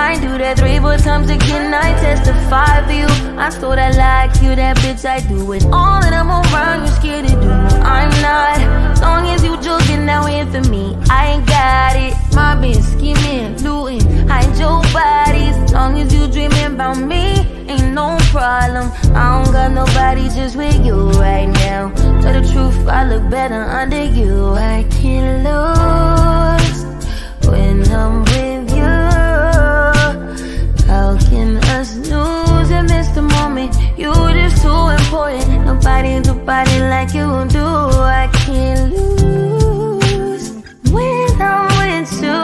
I do that three, four times again. I testify for you. I thought that like you, that bitch. I do it all, and I'm around. You scared to do? I'm not. Long as you joking, now in for me. I ain't got it. My Mobbing, scheming, looting, hide your bodies. Long as you dreaming about me, ain't no problem. I don't got nobody just with you right now. Tell the truth, I look better under you. I can't lose when I'm lose miss the moment? You just too important. Nobody do body like you do. I can't lose when I'm with you.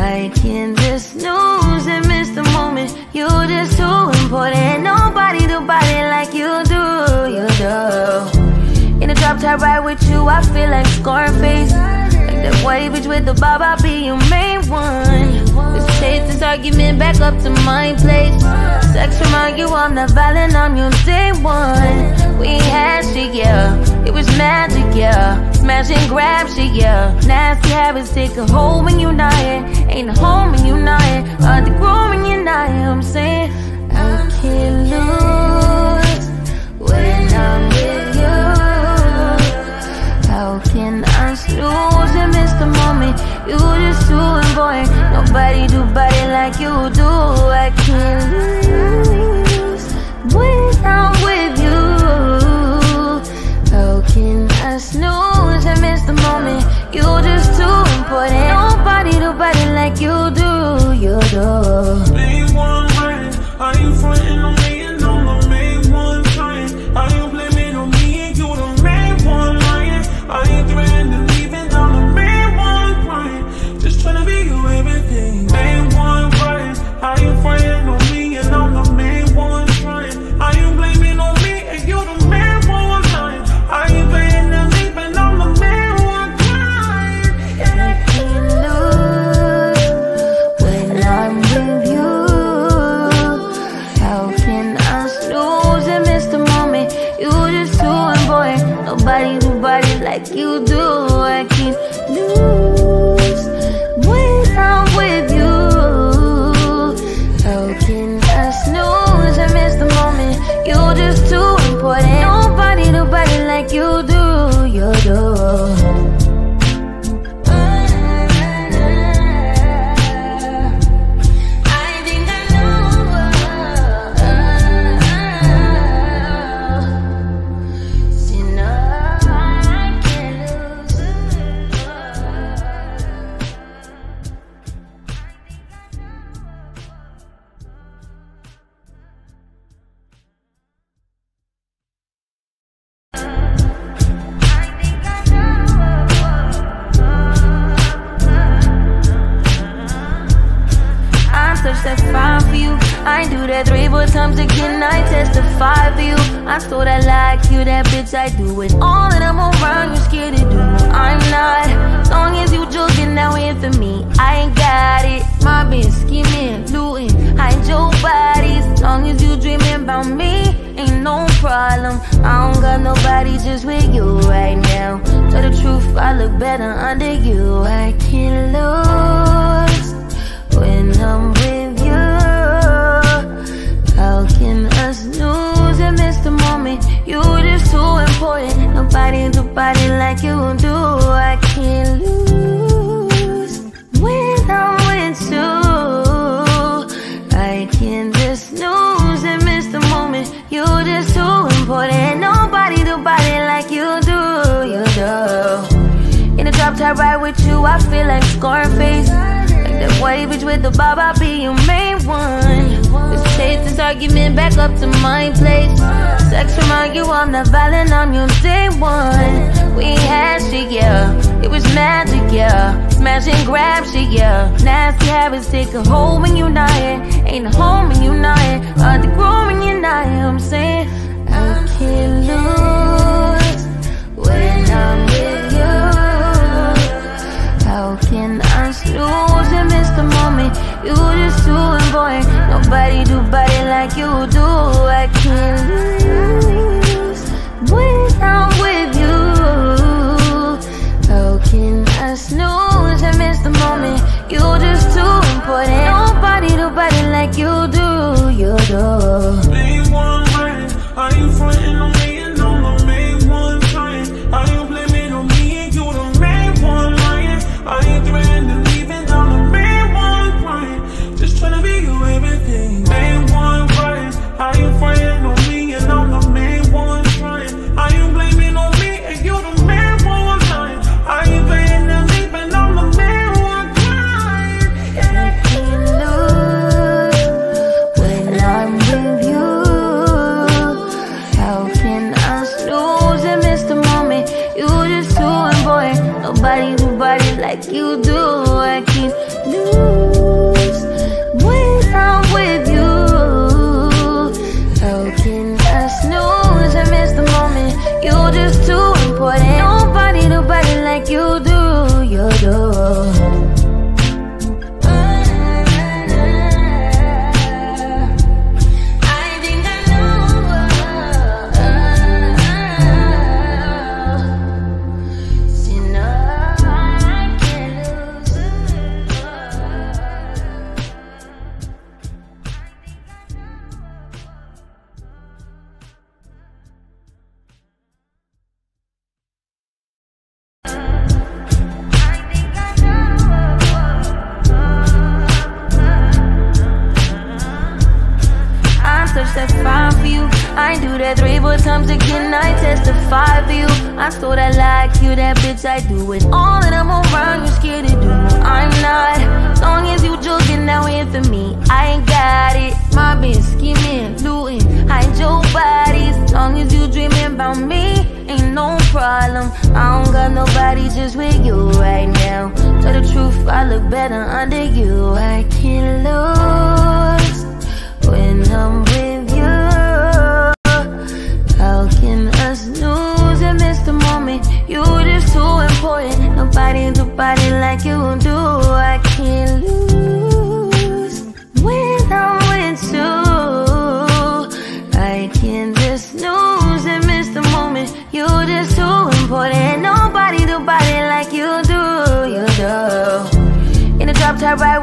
I can't just lose and miss the moment. You just too important. Nobody do body like you do. You do. In the drop top ride with you, I feel like Scarface. Like that white bitch with the bob, I'll be your main one. Let's take this argument back up to my place. Sex remind you I'm not violent, I'm your day one. We had shit, yeah. It was magic, yeah. Smash and grab shit, yeah. Nasty habits take a hold when you're not here. Ain't a home when you're not here. Hard to grow when you're not here. I'm saying I can't lose when I'm with you. How can I lose and miss the moment? You just too important. Nobody do body like you do. I can't lose when I'm with you. How can I snooze and miss the moment? You just too important. Nobody do body like you do. You do. Main one. Are you frontin' better under you. I can't lose when I'm with you. How can us lose and miss the moment? You just too important. Nobody do body like you I feel like Scarface. Like that white bitch with the bob, I'll be your main one. Let's take this argument back up to my place. Sex remind you I'm not violent, I'm your day one. We had shit, yeah. It was magic, yeah. Smash and grab shit, yeah. Nasty habits take a hold when you're not here. Ain't a home when you're not here. Hard to grow when you're not here. I'm saying I can't lose when I'm with you broken I'm miss the moment? You just too important Nobody do body like you do. I can't lose When I'm with you. How can I snooze and miss the moment? You just too important Nobody do body like you do. You do Leave one way,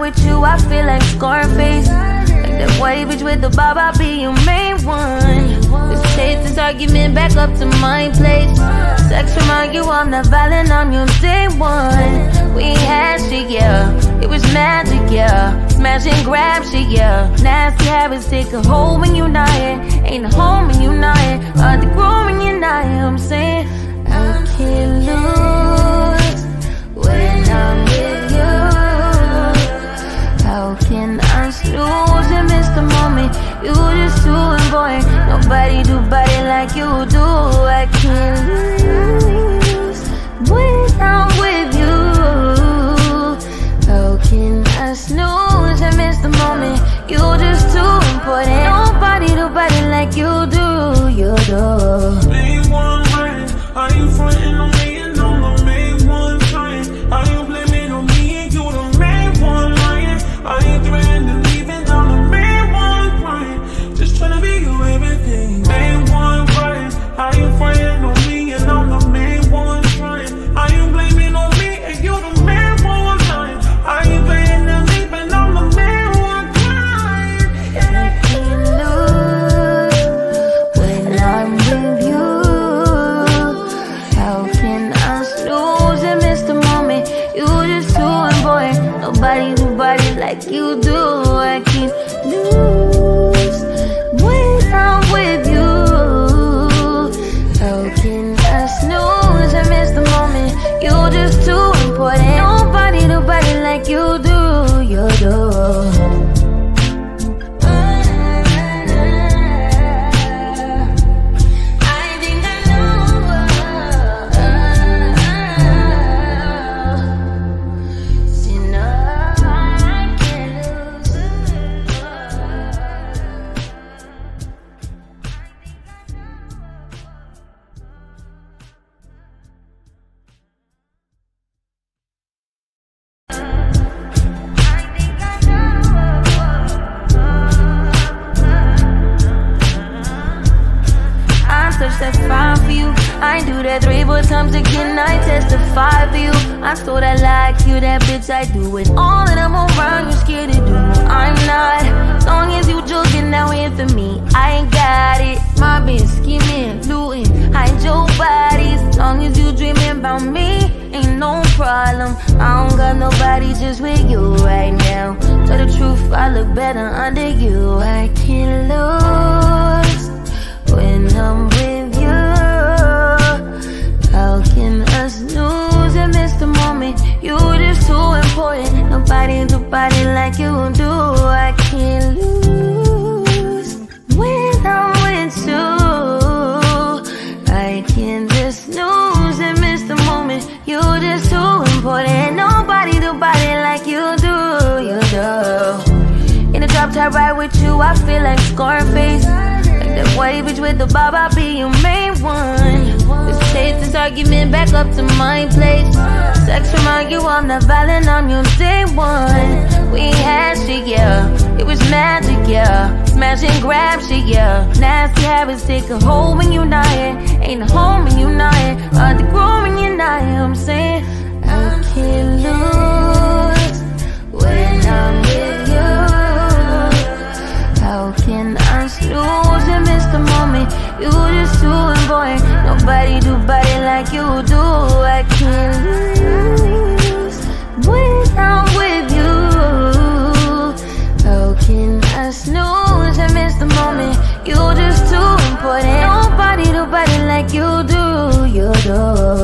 with you, I feel like Scarface. Like that white bitch with the bob, I be your main one. Let's take this argument back up to my place. Sex remind you I'm not violent, I'm your day one. We had shit, yeah. It was magic, yeah. Smash and grab shit, yeah. Nasty habits take a hold when you're not here. Ain't a home when you're not here. Hard to grow when you're not here. I'm saying, I can't lose. thinking I'm miss the Moment. You just too important. Nobody do body like you do. I can't lose when I'm with you. How can I snooze and miss the moment? You just too important. Nobody do body like you do. You do. Big one. Are you frontin' How can I snooze and miss the moment? You just too boy. Nobody do body like you do. I can't lose when I'm with you. How can I snooze and miss the moment? You just too important. Nobody do body like you do. You do.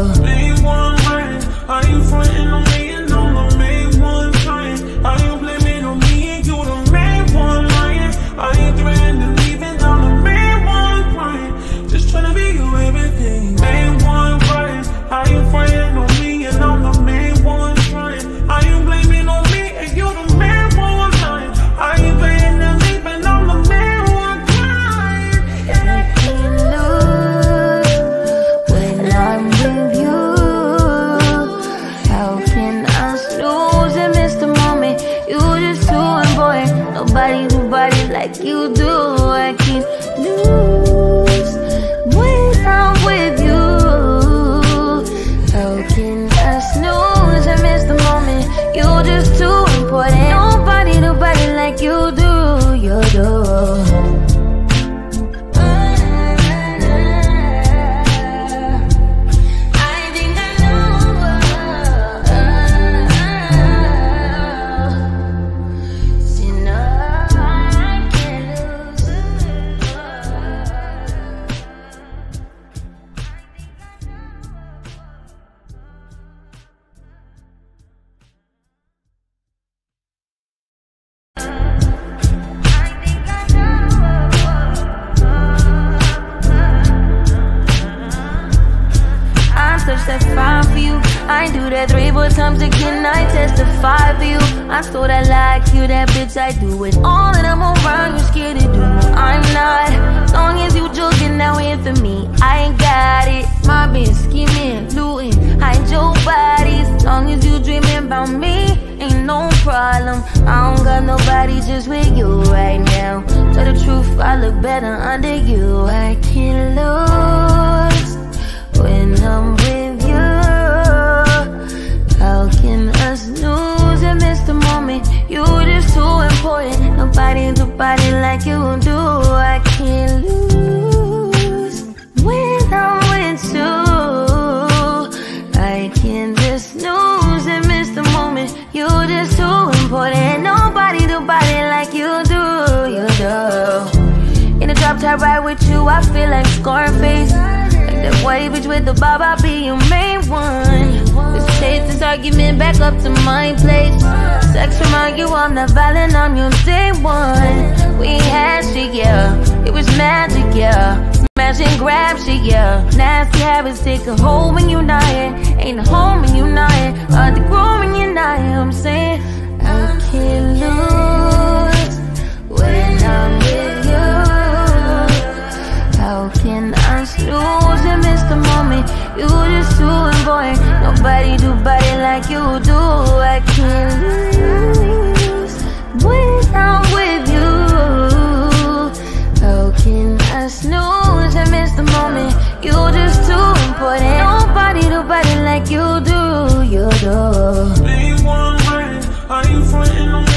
Again. I testify for you. I still that like you, that bitch. I do it all, and I'm around. You scared to do? I'm not. Long as you joking, now in for me. I ain't got it. My bitch scheming, looting, hide your bodies. Long as you dreaming about me, ain't no problem. I don't got nobody just with you right now. Tell the truth, I look better under you. I can't lose when I'm moment? You just too important. Nobody do body like you do. I can't lose when I'm with you. I can just snooze and miss the moment. You just too important. Nobody do body like you do. You do. In the drop top ride with you, I feel like Scarface. That white bitch with the bob, I'll be your main one. Let's take this argument back up to my place. Sex remind you I'm not violent, I'm your day one. We had shit, yeah. It was magic, yeah. Smash and grab shit, yeah. Nasty habits take a hold when you're not here. Ain't a home when you're not here. Hard to grow when you're not here. I'm saying I can't lose when I'm Snooze and miss the moment? You just too important. Nobody do body like you do. I can't lose when I'm with you. How can I snooze and miss the moment? You just too important. Nobody do body like you do. You do. Main one lying. Are you frontin' on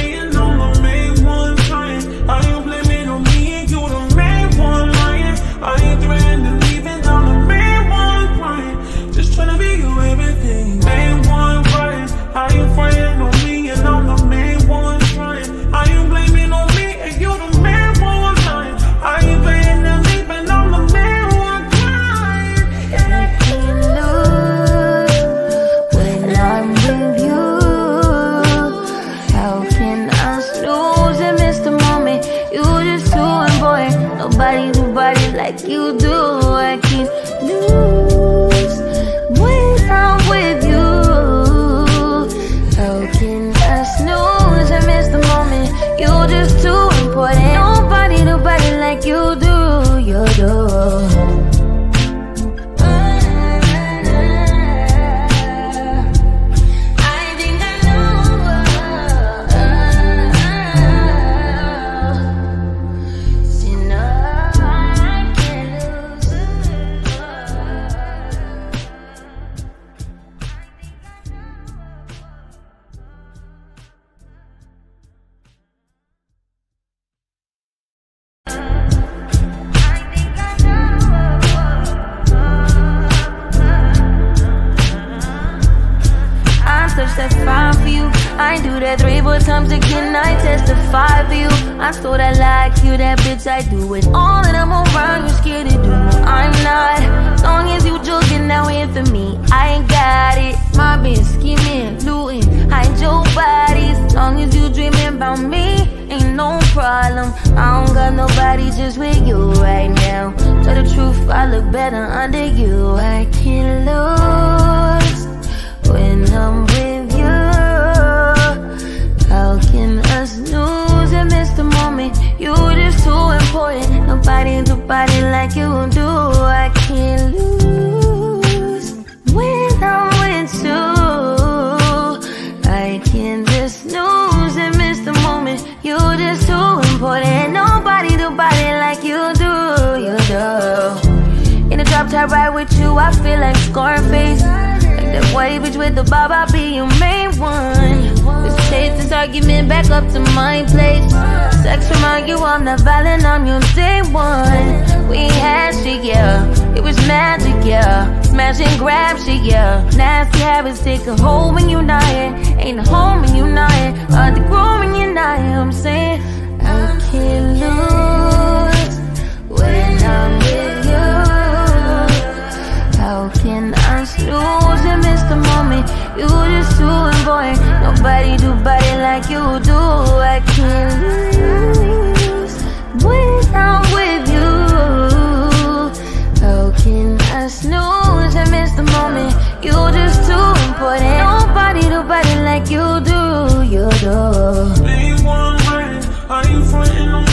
the? You just too important. Nobody do body like you do. I can't lose when I'm with you. I can't just lose and miss the moment. You just too important. Nobody do body like you do. You do. In a drop top ride with you, I feel like Scarface. Like that white bitch with the bob, I'll be your main one. Take this argument back up to my place. Sex remind you I'm not violent, I'm your day one. We had shit, yeah. It was magic, yeah. Smash and grab shit, yeah. Nasty habits take a hold when you're not here. Ain't a home when you're not here. Hard to grow when you're not here. I'm saying I can't lose when I'm with you. How can I lose and miss the moment? You just too important. Nobody do body like you do. I can't lose when I'm with you. How can I snooze and miss the moment? You just too important. Nobody do body like you do. You do. Are you fronting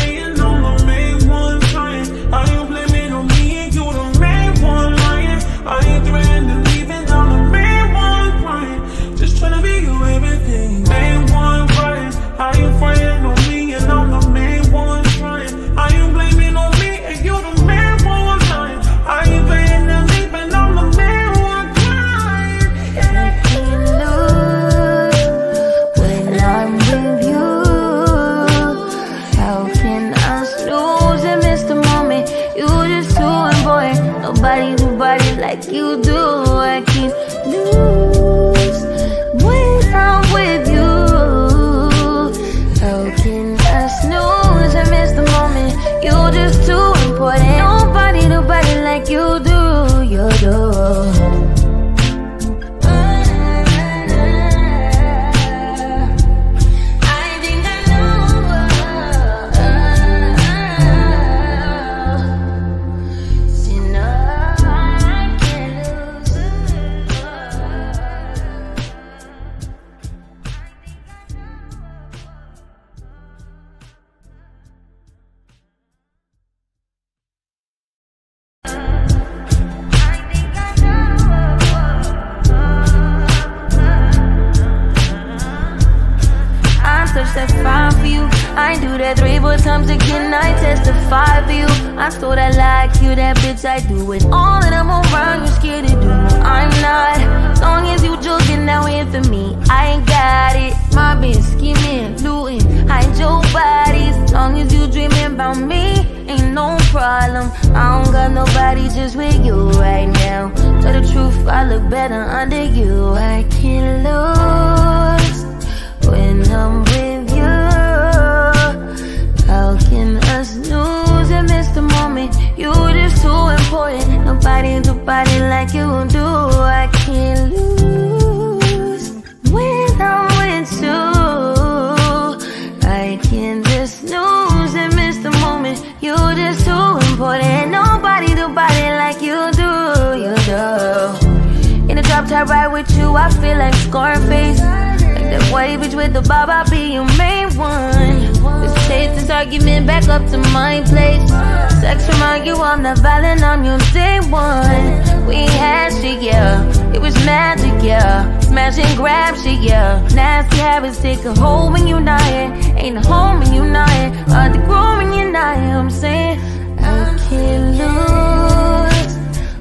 you not violent, I'm your day one. We had shit, yeah. It was magic, yeah. Smash and grab shit, yeah. Nasty habits take a hold when you're not here. Ain't a home when you're not here. Hard to grow when you're not here. I'm saying I can't lose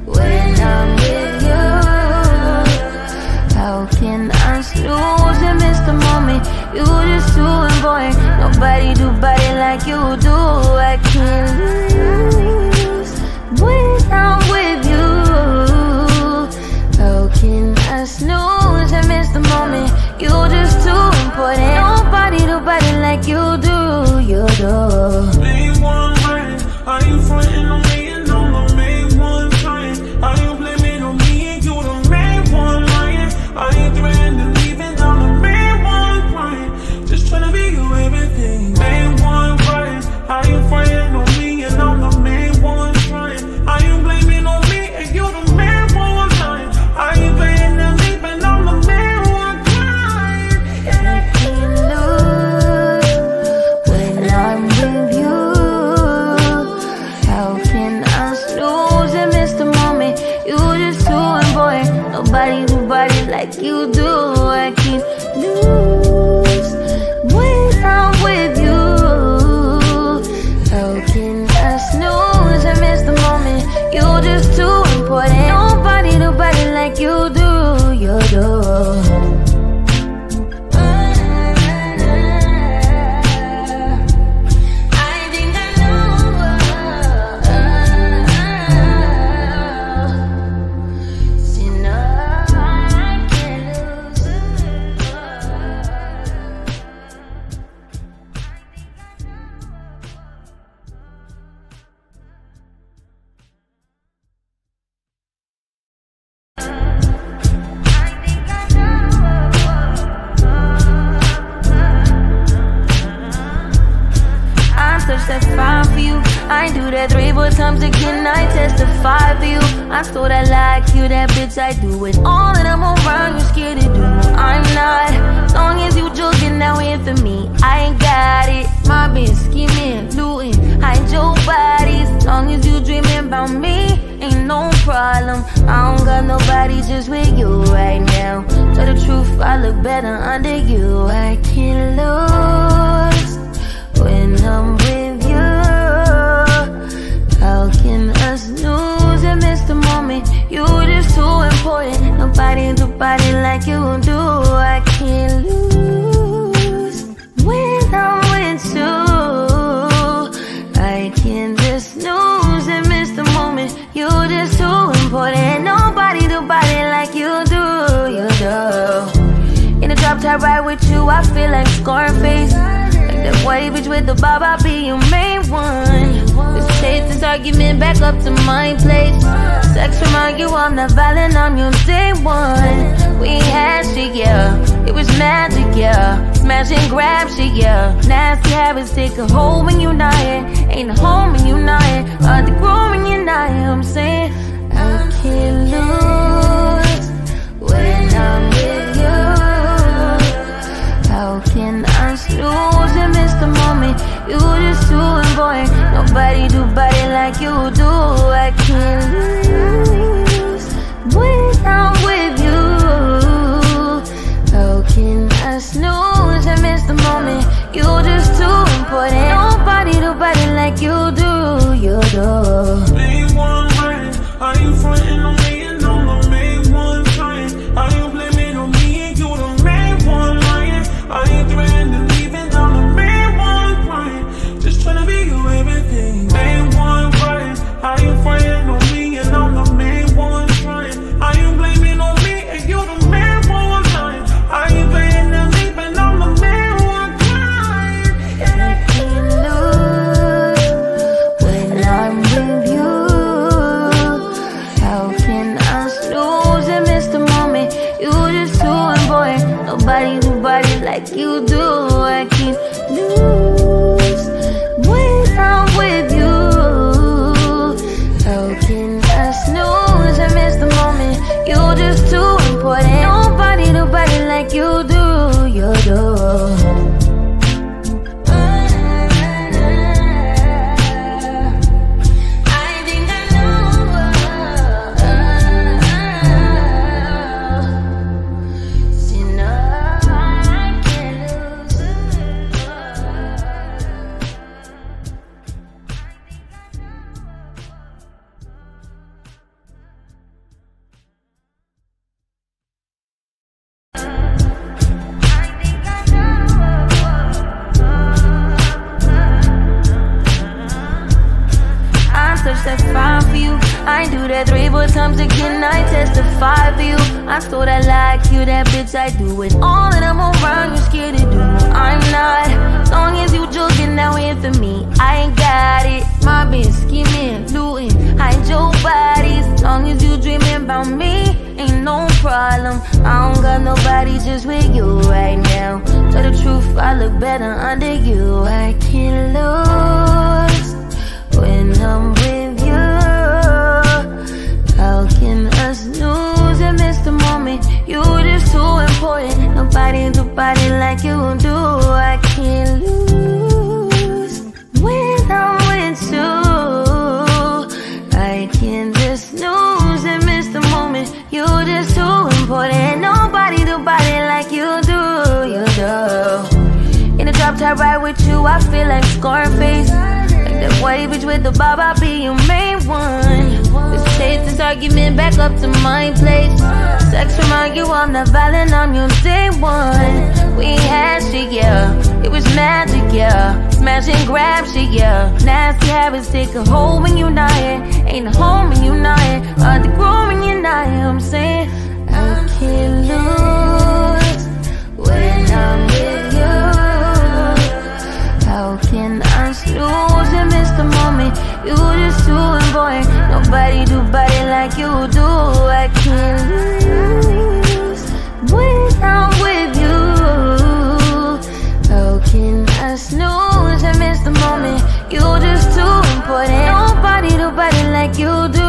when I'm with you. How can I lose and miss the moment? You just too important. Nobody do body like you do. I can't lose when I'm with you. How can I snooze and miss the moment? You're just too important. Nobody do body like you do, you do. Leave one waiting, are you frontin' testify for you. I thought I like you, that bitch. I do it all, and I'm around. You scared to do? I'm not. As Long as you joking, now in for me. I ain't got it. My bitch scheming, looting, hide your bodies. Long as you dreaming about me, ain't no problem. I don't got nobody just with you right now. Tell the truth, I look better under you. I can't lose when I'm with you. How can I snooze miss the moment? You just too important. Nobody do body like you do. I can't lose when I'm with you. I can't just snooze and miss the moment. You just too important. Nobody do body like you do. You do. In the drop top ride with you, I feel like Scarface. Like that white bitch with the bob, I'll be your main one. This argument back up to my place. Sex remind you I'm not violent, I'm your day one. We had shit, yeah. It was magic, yeah. Smash and grab shit, yeah. Nasty habits take a hold when you're not here. Ain't a home when you're not here. Hard to grow when you're not here. I'm saying I can't lose when I'm. Snooze and miss the moment? You just too important. Nobody do body like you do. I can't lose when problem. I don't got nobody just with you right now. Tell the truth, I look better under you. I can't lose when I'm with you. How can I snooze and miss the moment? You just too important. Nobody do body like you do. I can't lose important. Nobody do body like you do, you do. In the drop top ride with you, I feel like Scarface. Like that white bitch with the bob, I'll be your main one. Let's take this argument back up to my place. Sex remind you I'm not violent, I'm your day one. We had shit, yeah. It was magic, yeah. Smash and grab shit, yeah. Nasty habits take a hold when you're not here. Ain't a home when you're not here. Hard to grow when you're not here, I'm saying you. How can I snooze and miss the moment? You just too important. Nobody do body like you do. I can't lose when I'm with you. How can I snooze and miss the moment? You just too important. Nobody do body like you do.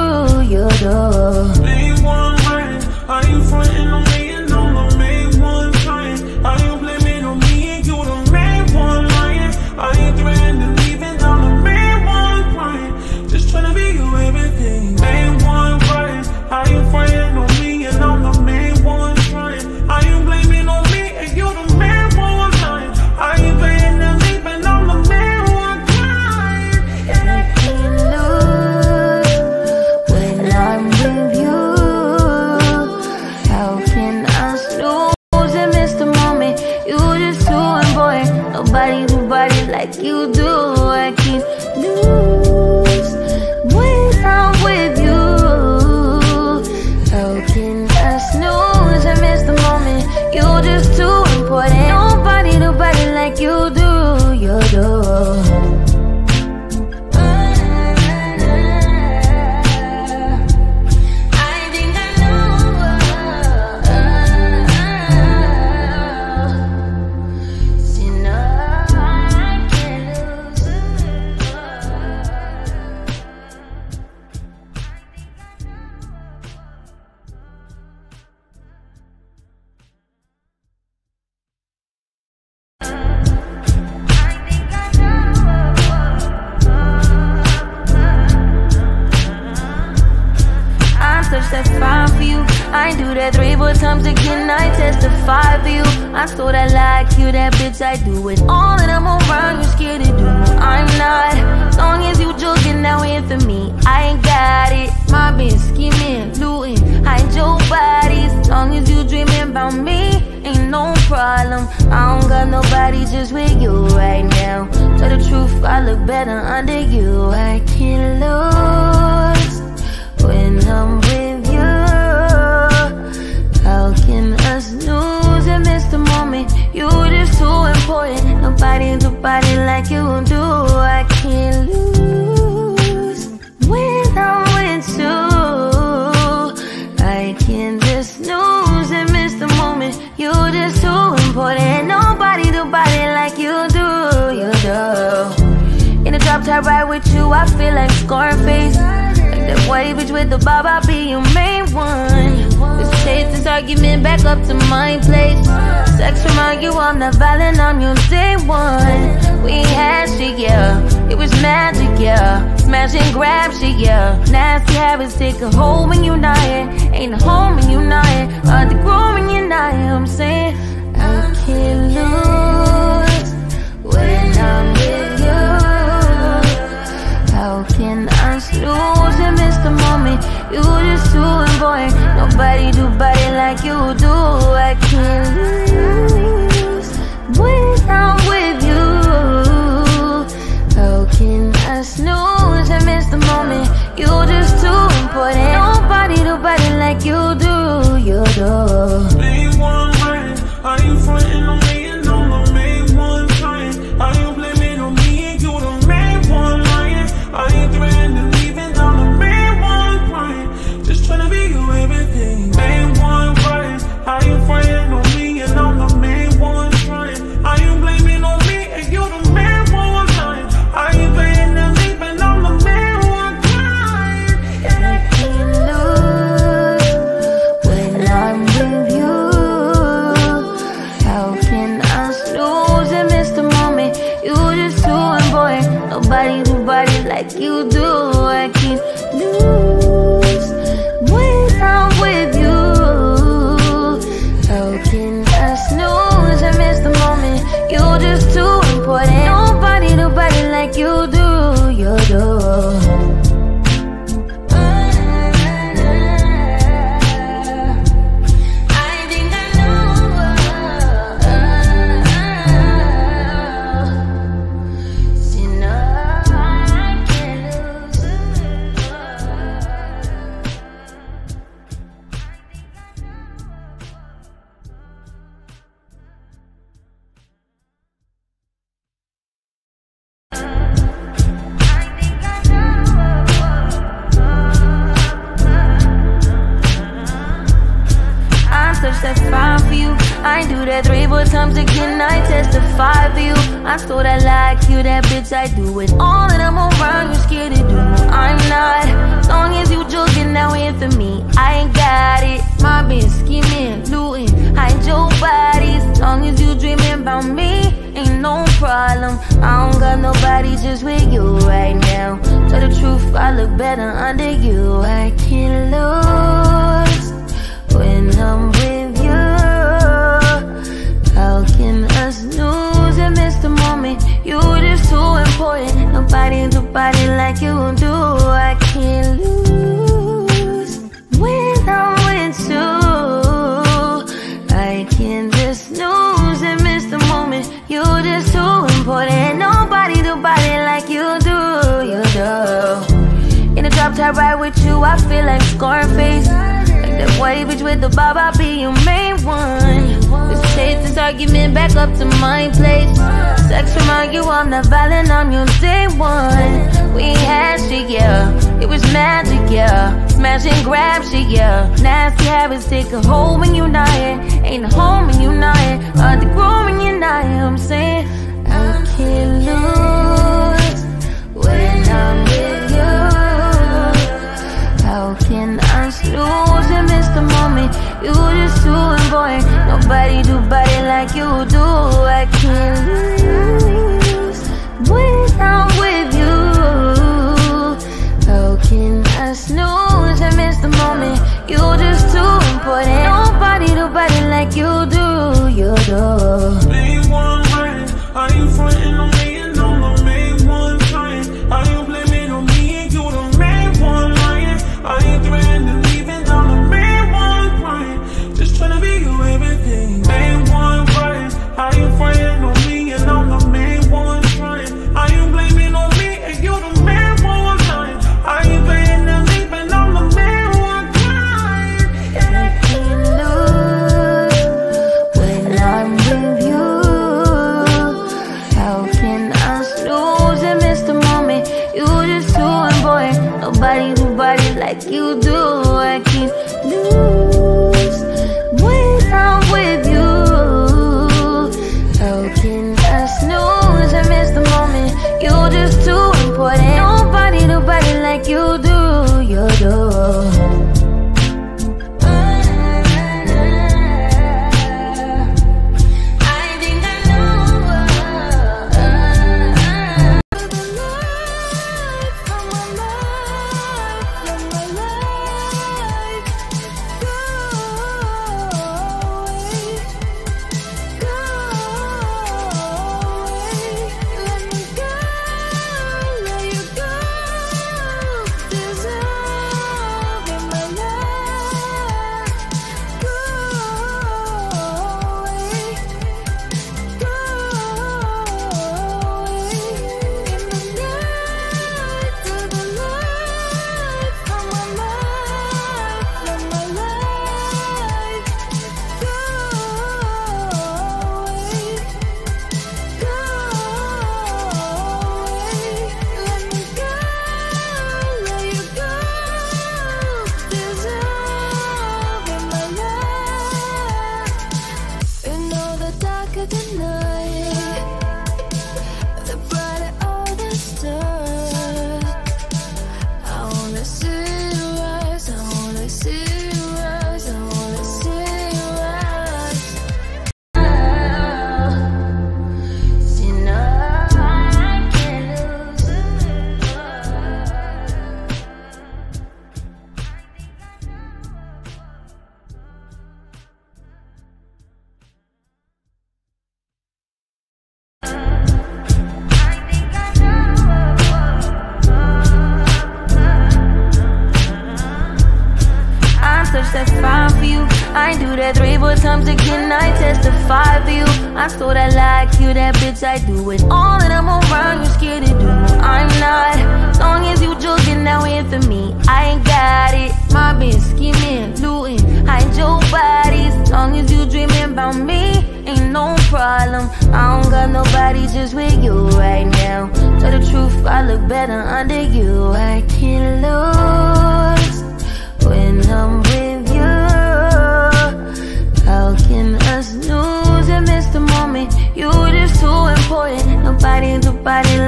You do. Are you frontin' on I feel like Scarface. Like that white bitch with the bob, I'll be your main one. Let's take this argument back up to my place. Sex remind you I'm not violent, I'm your day one. We had shit, yeah. It was magic, yeah. Smash and grab shit, yeah. Nasty habits take a hold when you're not here. Ain't a home when you're not here. Hard to grow when you're not here. I'm saying I can't lose when I'm with you. I snooze and miss the moment? You just too important. Nobody do body like you do. I can't lose when I'm with you. How can I snooze and miss the moment? You just too important. Nobody do body like you do. You do.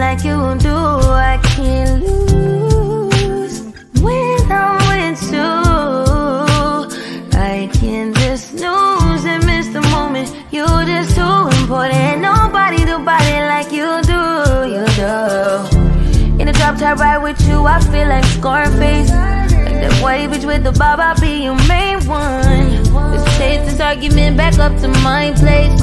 like you do, I can't lose when I'm with you. I can't just lose and miss the moment. You're just too important. Nobody do body like you do, you do. In a drop top ride with you, I feel like Scarface. Like that white bitch with the bob, I'll be your main one. Take this argument back up to my place.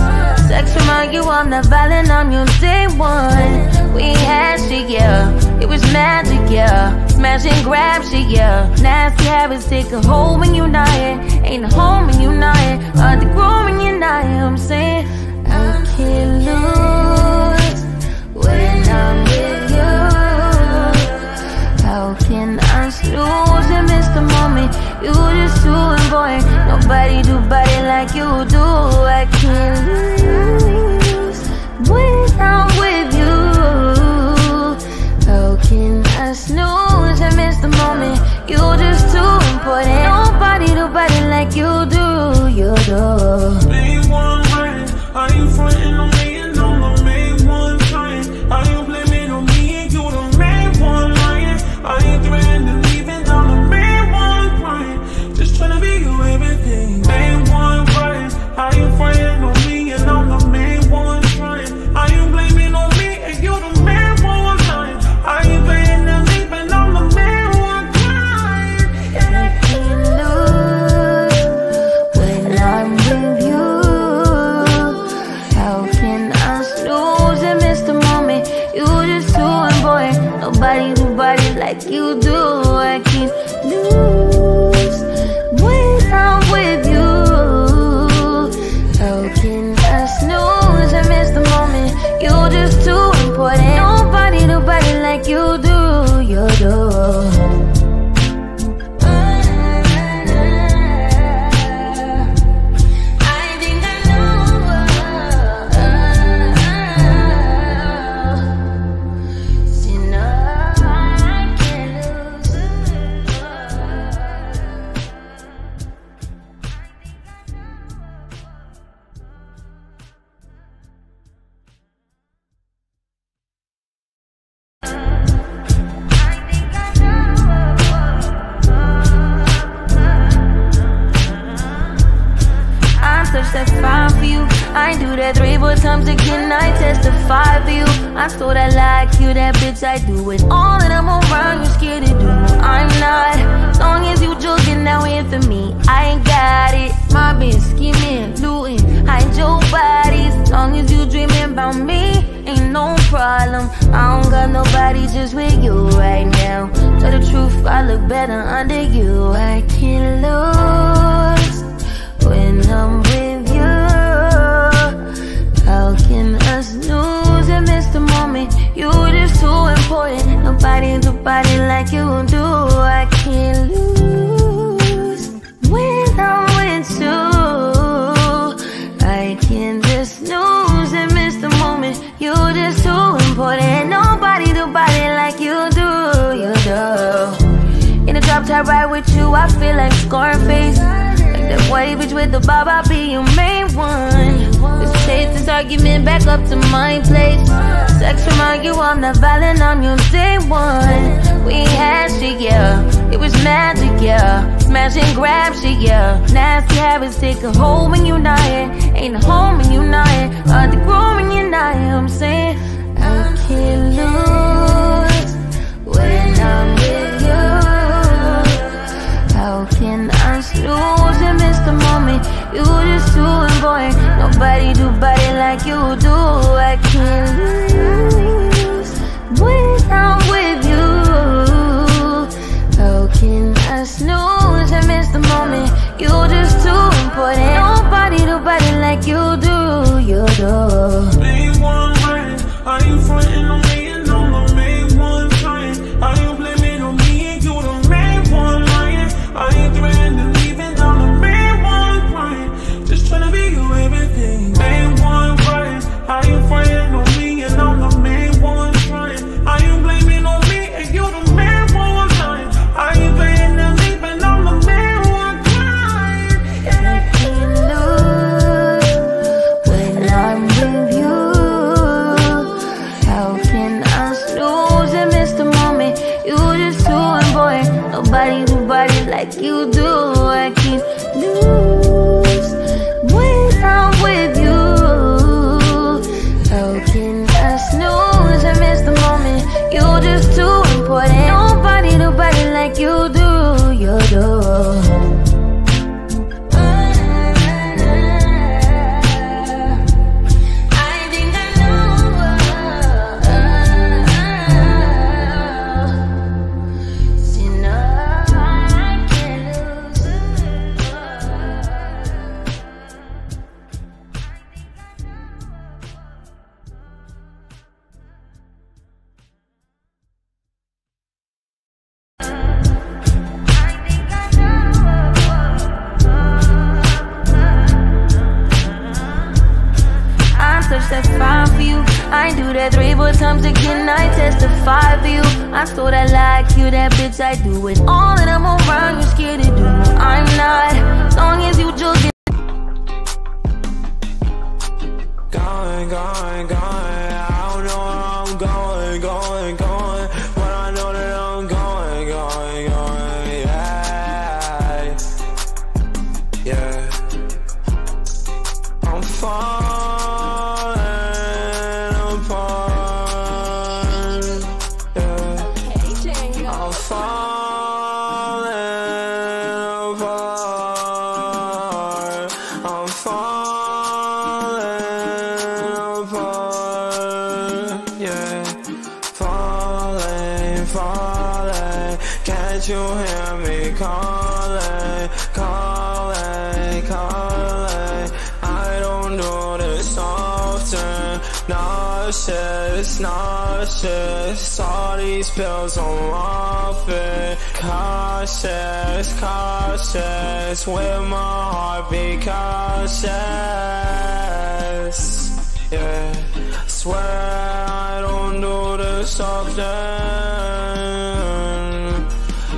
Sex remind you I'm not violent on your day one. We had shit, yeah. It was magic, yeah. Smash and grab shit, yeah. Nasty habits take a hold when you're not here. Ain't a home when you're not here. Hard to grow when you're not here. I'm saying I can't lose when I'm with. chance. Lose and miss the moment. You just too important. Nobody do body like you do. I can't lose when I'm with you. How can I snooze and miss the moment? You just too important. Nobody do body like you do. You do. magic, yeah. Smash and grab shit, yeah. Nasty habits take a hold when you're not here. Ain't a home when you're not here. Hard to grow when you're not here. I'm saying, I can't lose when I'm with you. How can I snooze and miss the moment? You just too important. Nobody do body like you do. I can't lose when I'm You're just too important. Nobody do body like you do, you do. For you. I thought I like you, that bitch. I do it all that I'm around. You scared to do. I'm not. As long as you joking. Going, going, going. Pills I'm off it. Cautious, cautious. With my heart be cautious. Yeah. Swear I don't do this often.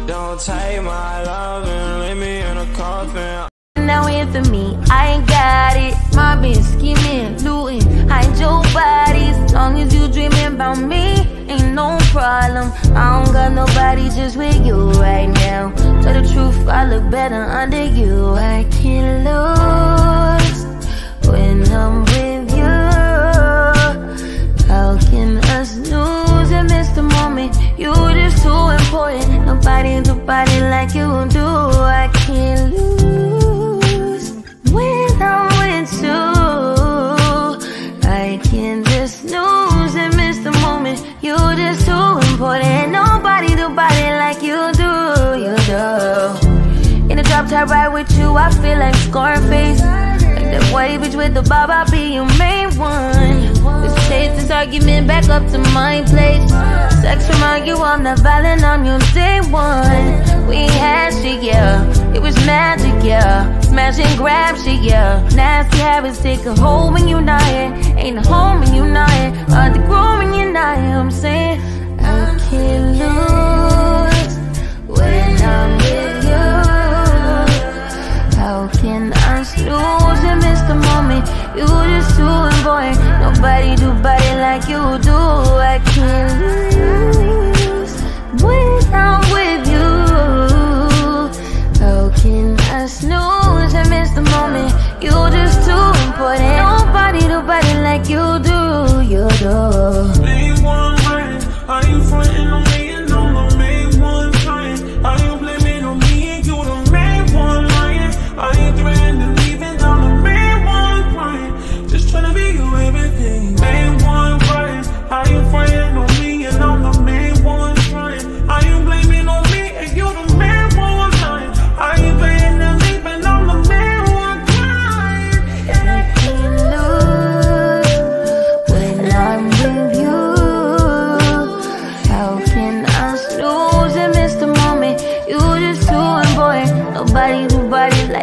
Don't take my love and leave me in a coffin. Now in for me, I ain't got it. My bitch scheming, looting, hide your bodies. Long as you dreaming about me, ain't no problem. I don't got nobody just with you right now. Tell the truth, I look better under you. I can't lose I'm not violent, I'm your day one. We had shit, yeah. It was magic, yeah. Smash and grab shit, yeah. Nasty habits take a hold when you're not here. Ain't a home when you're not here. Hard to grow when you're not here. I'm saying I can't lose when I'm with you. How can I lose and miss the moment? You just too important. Nobody do body like you do. I can't lose when I'm with you. How can I snooze and miss the moment? You're just too important.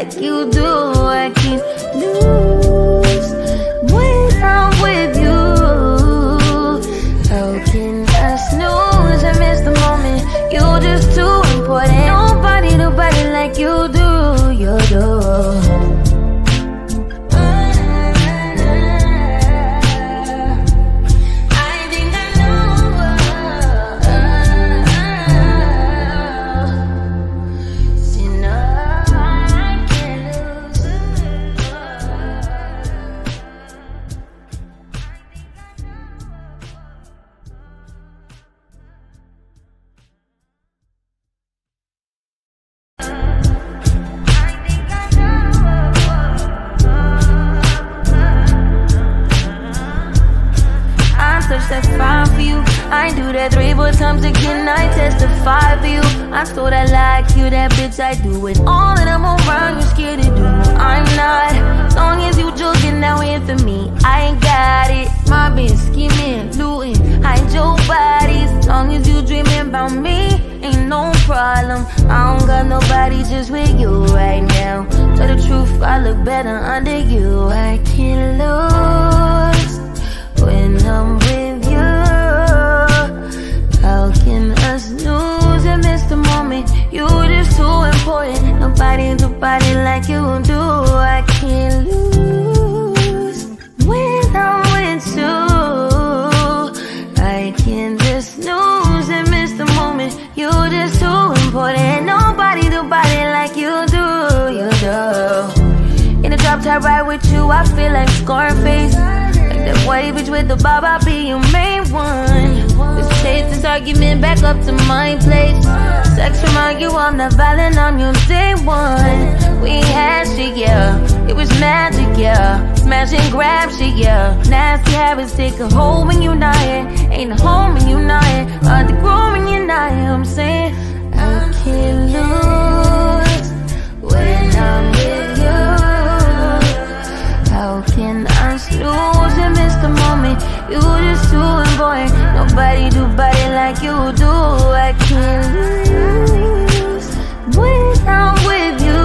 Like you do. with the bob, I'll be your main one. Let's take this argument back up to my place. Sex remind you I'm not violent, I'm your day one. We had shit, yeah. It was magic, yeah. Smash and grab shit, yeah. Nasty habits take a hold when you're not here. Ain't a home when you're not here. Hard to grow when you're not here, I'm saying. I can't lose when I'm with you. How can I? once lose and miss the moment. You just too important. Nobody do body like you do. I can't lose when I'm with you.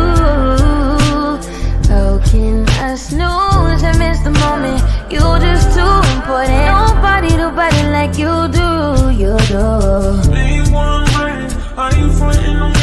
How can I snooze and miss the moment? You just too important. Nobody do body like you do. You do. Big one, man. Are you frontin'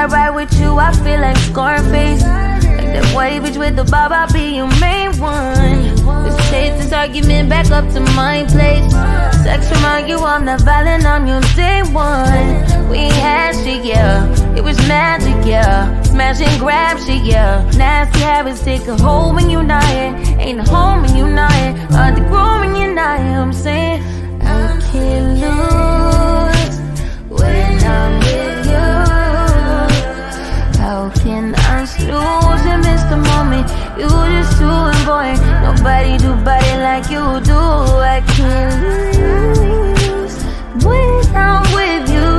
I ride with you, I feel like Scarface. Like that white bitch with the bob, I'll be your main one. Let's take this argument back up to my place. Sex remind you I'm not violent, I'm your day one. We had shit, yeah. It was magic, yeah. Smash and grab shit, yeah. Nasty habits take a hold when you're not here. Ain't a home when you're not here. Hard to grow when you're not here, I'm saying. I can't lose when I'm with you. Losing, miss the moment. You just too important. Nobody do body like you do. I can't lose when I'm with you.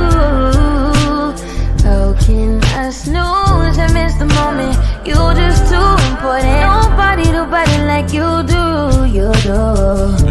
How can I snooze and miss the moment? You just too important. Nobody do body like you do. You do.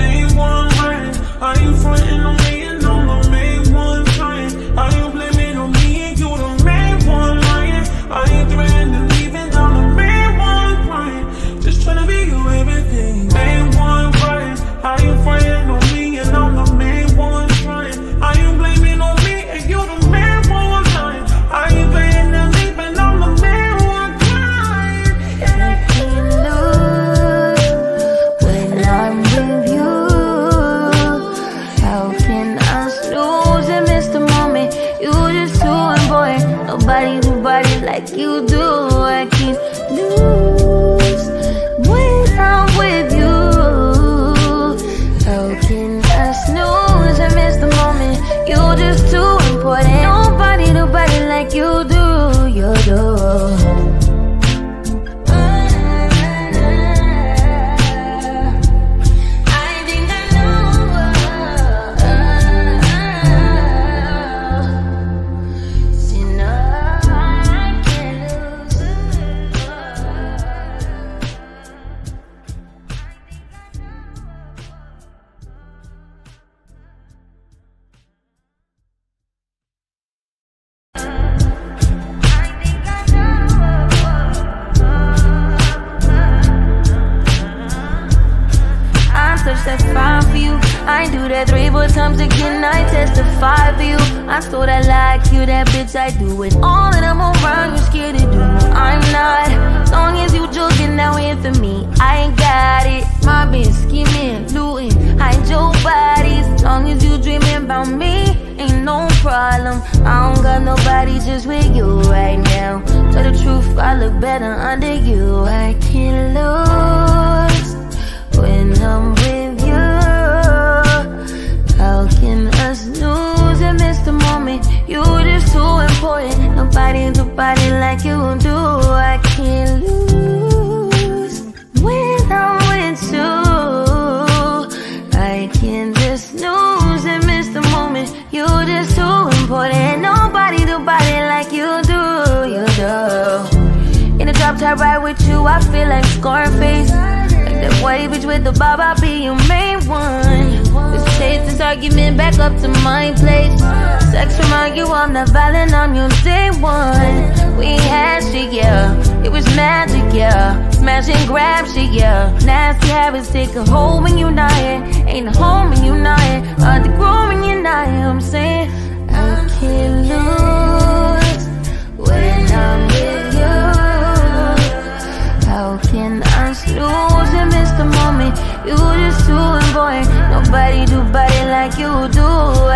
doing, boy. Nobody do body like you do.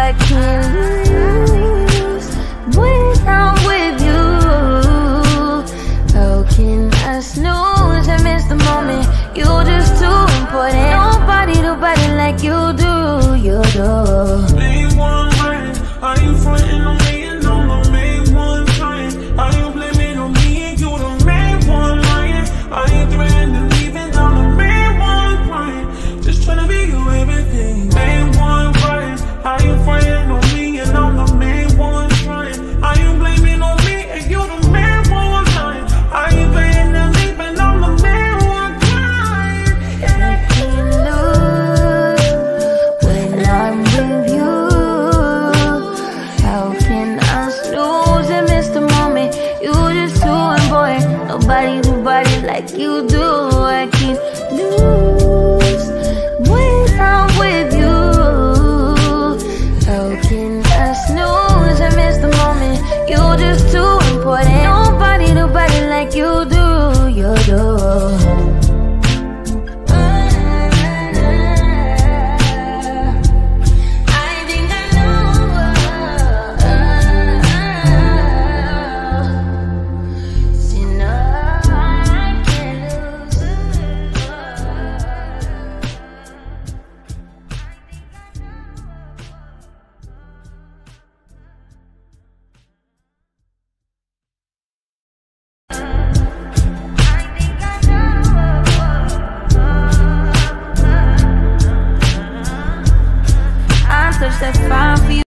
I can't.